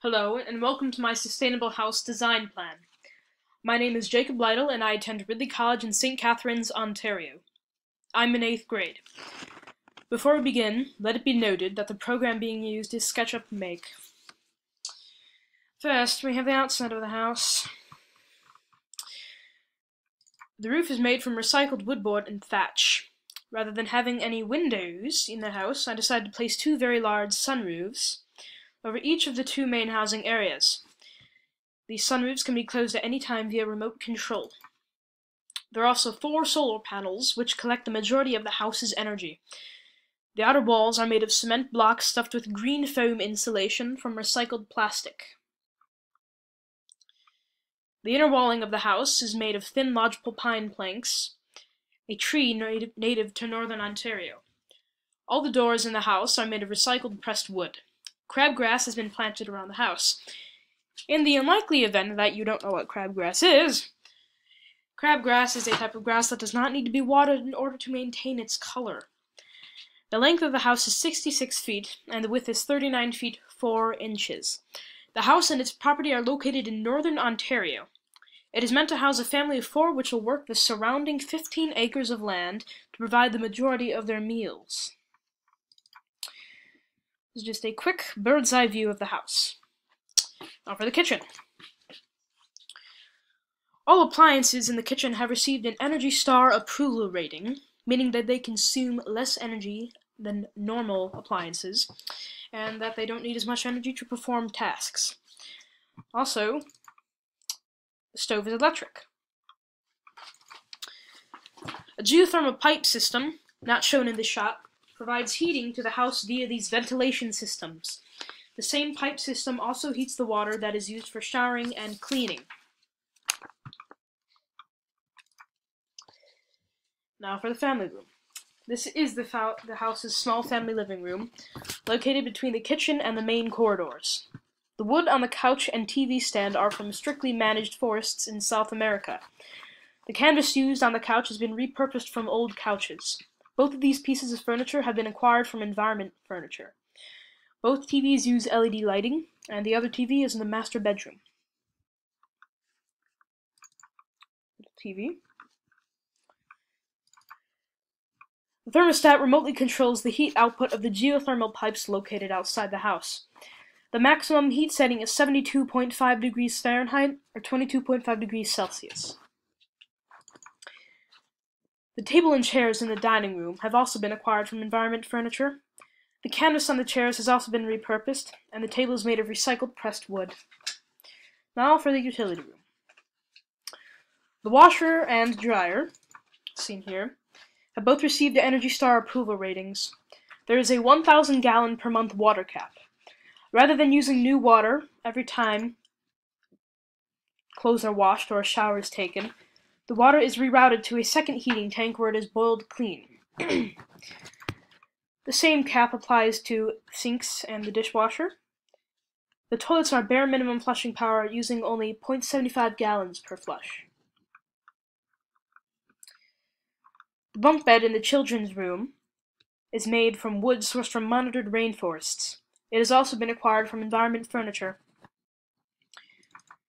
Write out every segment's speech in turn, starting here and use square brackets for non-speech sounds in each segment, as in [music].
Hello, and welcome to my Sustainable House Design Plan. My name is Jacob Lytle, and I attend Ridley College in St. Catharines, Ontario. I'm in 8th grade. Before we begin, let it be noted that the program being used is SketchUp Make. First, we have the outside of the house. The roof is made from recycled woodboard and thatch. Rather than having any windows in the house, I decided to place two very large sunroofs over each of the two main housing areas. These sunroofs can be closed at any time via remote control. There are also four solar panels, which collect the majority of the house's energy. The outer walls are made of cement blocks stuffed with green foam insulation from recycled plastic. The inner walling of the house is made of thin lodgepole pine planks, a tree native, native to northern Ontario. All the doors in the house are made of recycled pressed wood. Crabgrass has been planted around the house. In the unlikely event that you don't know what crabgrass is, crabgrass is a type of grass that does not need to be watered in order to maintain its color. The length of the house is 66 feet, and the width is 39 feet 4 inches. The house and its property are located in northern Ontario. It is meant to house a family of four which will work the surrounding 15 acres of land to provide the majority of their meals. This is just a quick bird's eye view of the house. Now for the kitchen. All appliances in the kitchen have received an Energy Star approval rating, meaning that they consume less energy than normal appliances, and that they don't need as much energy to perform tasks. Also, the stove is electric. A geothermal pipe system, not shown in this shot, provides heating to the house via these ventilation systems. The same pipe system also heats the water that is used for showering and cleaning. Now for the family room. This is the, the house's small family living room, located between the kitchen and the main corridors. The wood on the couch and TV stand are from strictly managed forests in South America. The canvas used on the couch has been repurposed from old couches. Both of these pieces of furniture have been acquired from Environment Furniture. Both TVs use LED lighting, and the other TV is in the master bedroom. TV. The thermostat remotely controls the heat output of the geothermal pipes located outside the house. The maximum heat setting is 72.5 degrees Fahrenheit or 22.5 degrees Celsius. The table and chairs in the dining room have also been acquired from Environment Furniture. The canvas on the chairs has also been repurposed, and the table is made of recycled pressed wood. Now for the utility room. The washer and dryer, seen here, have both received the Energy Star approval ratings. There is a 1,000 gallon per month water cap. Rather than using new water every time clothes are washed or a shower is taken, the water is rerouted to a second heating tank where it is boiled clean. [clears throat] the same cap applies to sinks and the dishwasher. The toilets are bare minimum flushing power using only 0.75 gallons per flush. The bunk bed in the children's room is made from wood sourced from monitored rainforests. It has also been acquired from Environment Furniture.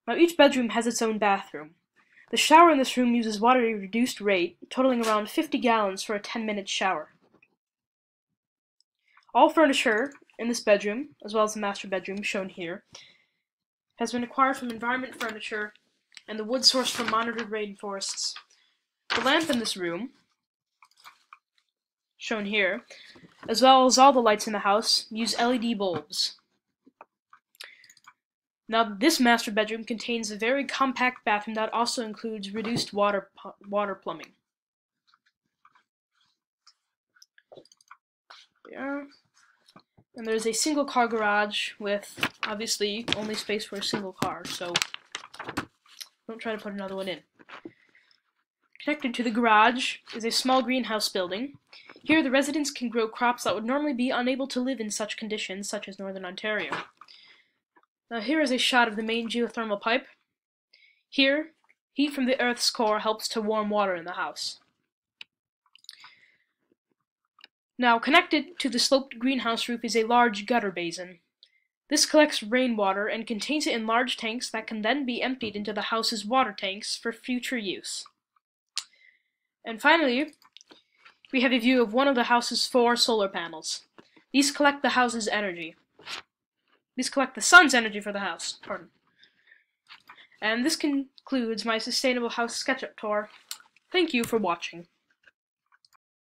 Now each bedroom has its own bathroom. The shower in this room uses water at a reduced rate, totaling around 50 gallons for a 10-minute shower. All furniture in this bedroom, as well as the master bedroom shown here, has been acquired from Environment Furniture and the wood sourced from monitored rainforests. The lamp in this room shown here, as well as all the lights in the house, use LED bulbs. Now, this master bedroom contains a very compact bathroom that also includes reduced water, water plumbing. Yeah. And there's a single car garage with, obviously, only space for a single car, so don't try to put another one in. Connected to the garage is a small greenhouse building. Here, the residents can grow crops that would normally be unable to live in such conditions, such as northern Ontario. Now here is a shot of the main geothermal pipe. Here, heat from the Earth's core helps to warm water in the house. Now, connected to the sloped greenhouse roof is a large gutter basin. This collects rainwater and contains it in large tanks that can then be emptied into the house's water tanks for future use. And finally, we have a view of one of the house's four solar panels. These collect the house's energy. These collect the sun's energy for the house. Pardon. And this concludes my Sustainable House SketchUp tour. Thank you for watching.